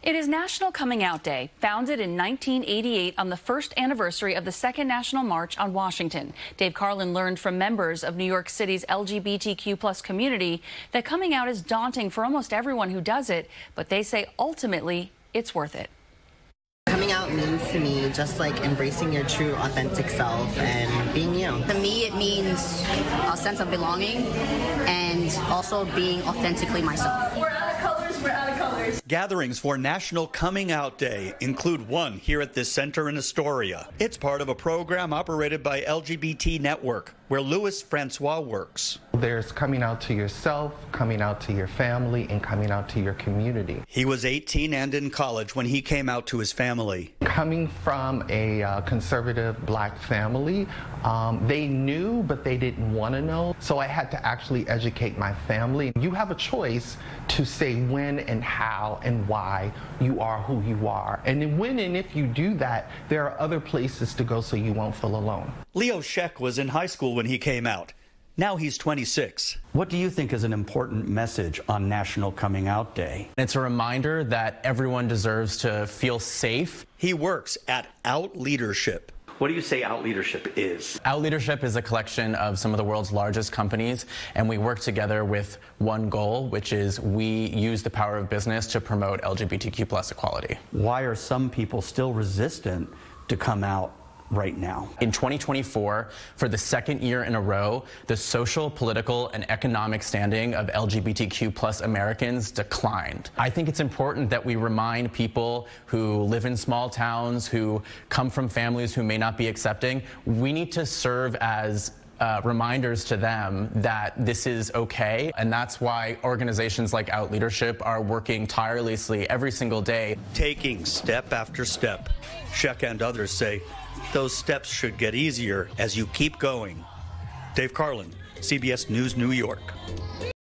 It is National Coming Out Day, founded in 1988 on the first anniversary of the Second National March on Washington. Dave Carlin learned from members of New York City's LGBTQ plus community that coming out is daunting for almost everyone who does it, but they say ultimately it's worth it. Coming out means to me just like embracing your true authentic self and being you. To me, it means a sense of belonging and also being authentically myself. Gatherings for National Coming Out Day include one here at this center in Astoria. It's part of a program operated by LGBT Network, where Louis Francois works. There's coming out to yourself, coming out to your family, and coming out to your community. He was 18 and in college when he came out to his family. Coming from a uh, conservative black family, um, they knew, but they didn't want to know. So I had to actually educate my family. You have a choice to say when and how and why you are who you are. And then when and if you do that, there are other places to go so you won't feel alone. Leo Sheck was in high school when he came out. Now he's 26. What do you think is an important message on National Coming Out Day? It's a reminder that everyone deserves to feel safe. He works at Out Leadership. What do you say Out Leadership is? Out Leadership is a collection of some of the world's largest companies, and we work together with one goal, which is we use the power of business to promote LGBTQ plus equality. Why are some people still resistant to come out right now. In 2024, for the second year in a row, the social, political, and economic standing of LGBTQ plus Americans declined. I think it's important that we remind people who live in small towns, who come from families who may not be accepting, we need to serve as uh, reminders to them that this is okay. And that's why organizations like Out Leadership are working tirelessly every single day. Taking step after step. Sheck and others say those steps should get easier as you keep going. Dave Carlin, CBS News, New York.